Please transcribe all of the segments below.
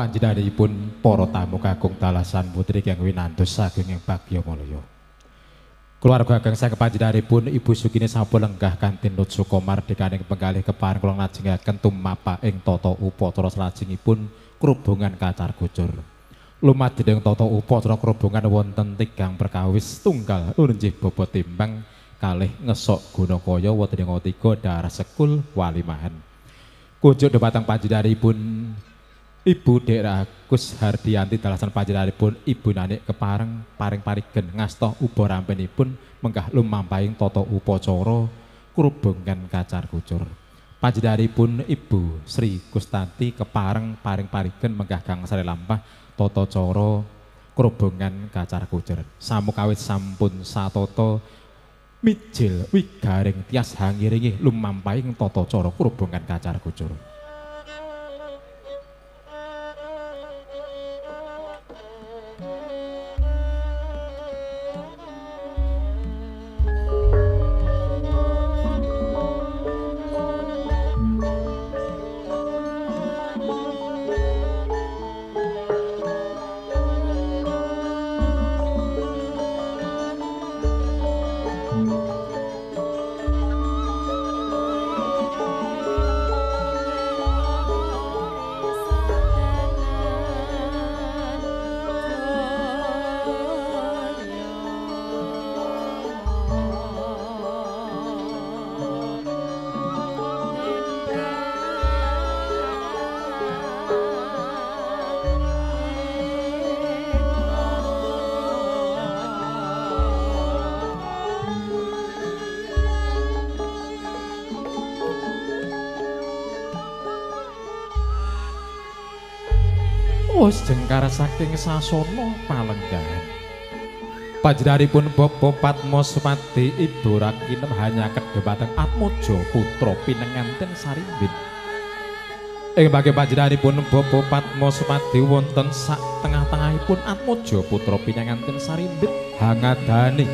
panjenenganipun para tamu kakung dalasan putri kang winandos saking ing Bagya Malaya. Keluarga kang saking panjenenganipun Ibu Sugini sampun lenggah kanthi Nut Sukomar dikaning penggalih keparing kula lajengaken tumapa ing tata upatra salajengipun krubungan kacar kucur. Lumadeng tata upatra krubungan wonten tigang perkawis tunggal unjih bobot timbang kalih ngesok gunakaya wonten ing tiga darah sekul walimahan. Kunjuk dhumateng panjenenganipun Ibu Dek Gus Hardianti dalasan panjenenganipun Ibu Nanik kepareng paring parigen ngasta uba rampenipun menggah lumampahing tata upacara krubungan kacar kucur. Panjenenganipun Ibu Sri Gustanti kepareng paring parigen menggah gangsal lampah tata cara krubungan kacar kucur. Samukawit sampun satata mijil wigaring tias hangiringi lumampahing tata cara krubungan kacar kucur. Wis jengkar saking sasana palenggahan. Panjenenganipun Bapa Patmo Sumati Ibu Rakinem hanya kedhebateng Atmojo putra pinenganten Sarimbit. Ing bagi panjenenganipun Bapa Patmo Sumati wonten sak tengah-tengahipun Atmojo putra pinenganten Sarimbit hangadani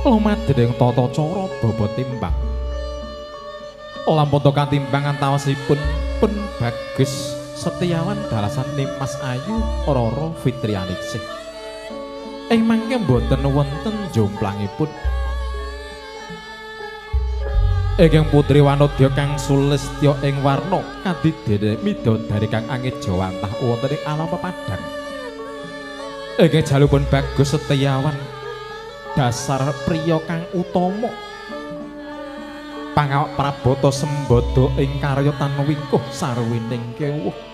lumadeng tata cara baba timbang. Lampun tokan timbang antawasipun pun bagus Setiawan dalasan Nimas Ayu Roro Fitrianingsih. Ing mangke mboten wonten jomplangipun. Egeng putri Wanodya kang sulistya ing warna kadidene midodari kang angit jawantah wonten ing alam pepadang. Egeng jalupun bagus Setiawan dasar priya kang utama. Pangawak Prabata Sembada ing karya tanwingkuh sarwining kewuh.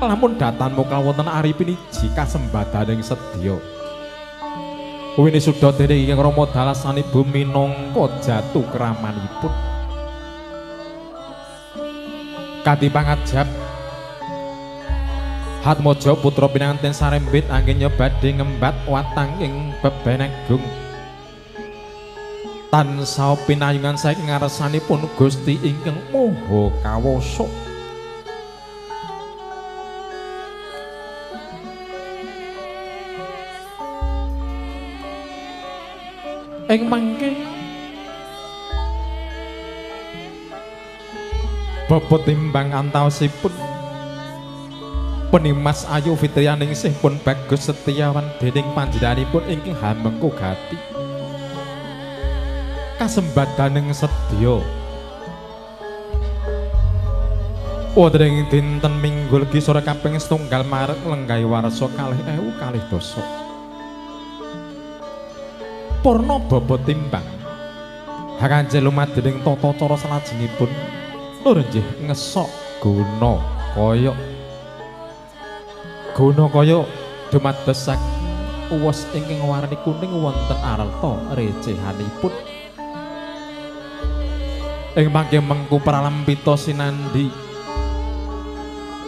Lamun datanmu kawonten aripin iji kasembadaning sedya. Wini sudah dene ing Rama dalasani bumi nangka jatuh keramanipun. Kadi pangajab Hatmojo putra pinanganten sarembit angin nyobadi ngembat watang ing bebenegung Tan sao pinayungan saik ngaresanipun Gusti ingkang moho kawosok ing mangke. Bapa timbang antaosipun. Penimas ayu fitriyaning sih pun bagus setiawan dening panjenenganipun ingkang hamengku gati. Kasembadaning sedya. Wonten dinten Minggu legi sore kaping setunggal Maret lenggai warsa kalih ewu kalih dosa. Purna baba timbang. Hakanje lumadening tata cara salajengipun. Nur nggih ngesok guna kaya guna kaya dumados uwes ingkang warni kuning wonten arta recehanipun. Ing mangke mengku pralambita sinandi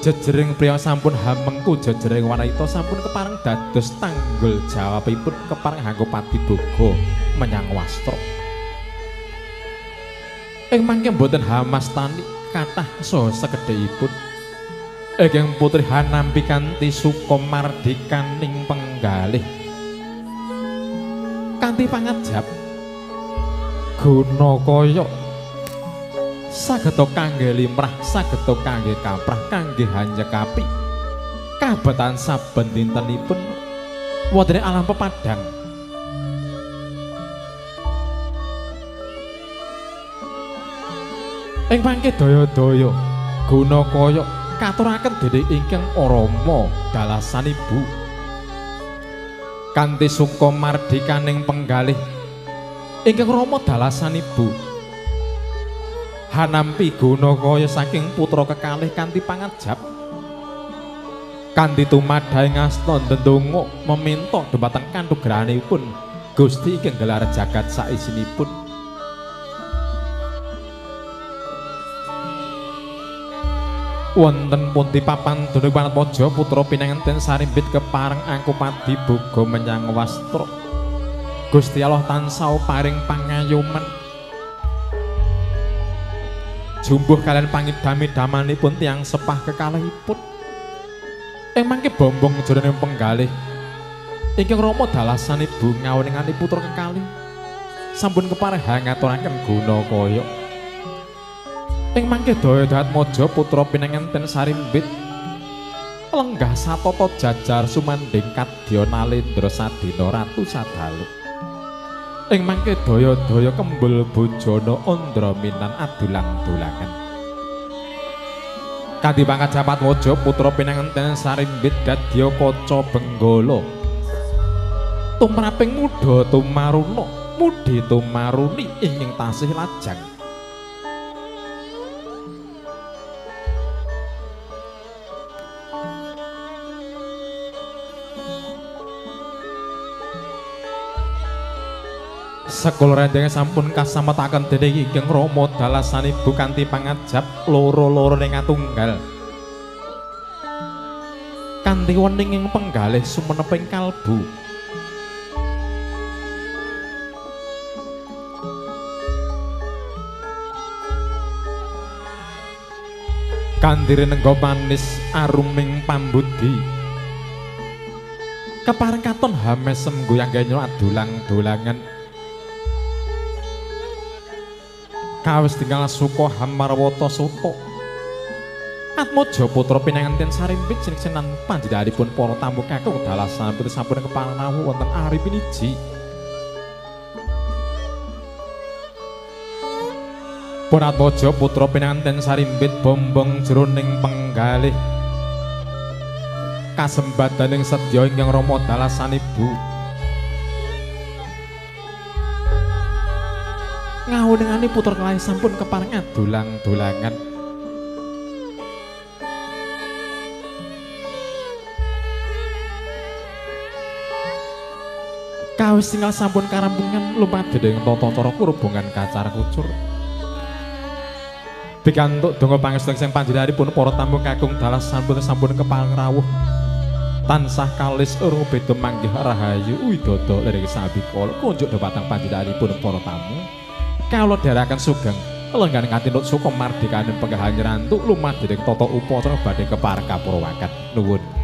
jejering priya sampun hamengku jejering wanita sampun kepareng dados tanggul jawabipun kepareng hanggo patiboga menyang wastra ing mangke mboten hamastani kathah saha sekedhipun Egeng putri hanampi kanthi sukomardikaning penggalih. Kanthi pangajab guna kaya sageta kangge limrah sageta kangge kaprah kangge hanyekapi kabetan saben dintenipun wonten alam pepadang. Ing pangke daya-daya guna kaya katuraken dening ingkang Rama dalasan ibu. Kanthi suka mardikaning penggalih ingkang Rama dalasan ibu hanampi guna kaya saking putra kekalih kanthi pangajab kanthi tumadaing asta ndedonga meminta dhumateng kanugrahanipun Gusti ingkang gelar jagat saisinipun. Wonten pundi papan dunig Wanatmaja putra pinanganten sarimbit kepareng angku padi boga menyang wastra. Gusti Allah tansah paring pangayuman jumbuh kalian pangidami damanipun tiang sepah kekalihipun. Ing mangke bombong jroning penggalih ingkang Rama dalasan ibu ngawoningani putra kekalih. Sampun kepareng ngaturaken guna kaya Ing mangke daya dahat putra pinengenten sarimbit lenggah satoto jajar sumanding kadya nalendra sadina ratu sadalu ing mangke daya-daya kembul bojana andra minan adulang-dulangan. Kanthi pangajapat mojo putra pinengenten sarimbit dadya kaca benggala. Tumraping muda tumaruna mudhe tumaruni ing tasih lajang Sekul rendenge sampun kasametaken dening Igeng Rama dalasan ibu kanthi pangajab loro-loro ing tunggal. Kanthi wening ing penggalih sumeneping kalbu. Kandire nenggo manis aruming pambudi. Kepareng katon hamesem goyang genyo kawis tinggal suko hamarwoto soto Atmojo putra pinanganten sarimpit sinik-sinan panjenenganipun para tamu kakung dalasan putri sampun kepanawu wonten aripin iji Pun Atmojo putra pinanganten sarimpit bombong jroning penggalih kasembadaning sedya ingkang rama dalasan ibu ngawunengane putra kelai sampun kepareng dolang-dolangan kawis tinggal sampun karampungan lumade dengan toto-toro kurubungan kacar kucur. Bikantuk dongo pangestu sing panjenenganipun para tamu kakung dalas sampun sampun kepareng rawuh tansah kalis urung beda manggih rahayu widodo lirik sabi kala kunjuk dhateng panjenenganipun para tamu kalau darakan sugeng lenggan nganti nut suka mardikaning penggahan rantuk lumah dening tata upacara badhe kepareng kapurawaken nuwun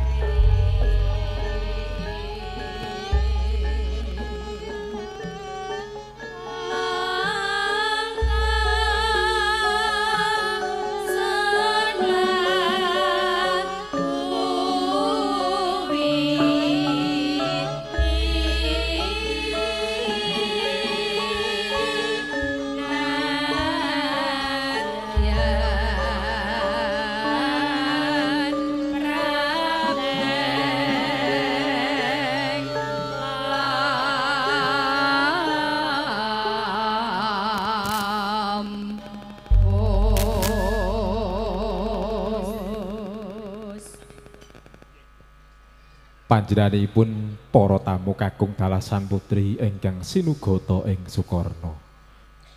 panjenenganipun para tamu kakung dalasan putri ingkang sinugata ing Sukarna.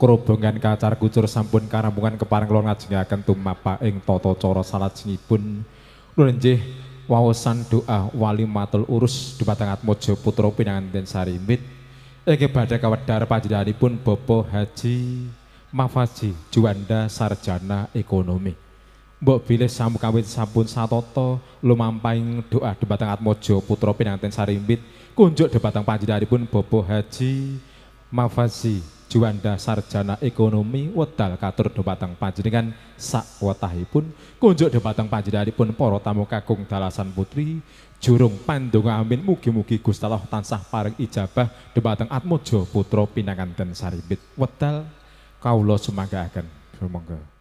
Krobongan kacar kucur sampun karampungan kepareng kula ngajengaken tumapa ing tata cara salajengipun nunjih wawasan doa wali matul urus dumateng Atmaja putra pinanganten sarimbit inggih badhe kawedhar panjenenganipun Bapak Haji Mafaji Juanda Sarjana Ekonomi. Mbok bilih samu kawit sampun satata lumampahing doa debatang Atmojo putra pinanganten sarimbit kunjuk debatang panjenenganipun Bobo Haji Mafazi Juanda Sarjana Ekonomi wedal katur dhumateng panjenengan sak wetahipun kunjuk dhumateng panjenenganipun para tamu kakung dalasan putri jurung pandonga amin mugi-mugi Gusti Allah tansah paring ijabah dhumateng Atmojo putra pinanganten saribit wedal kawula sumanggaken monggo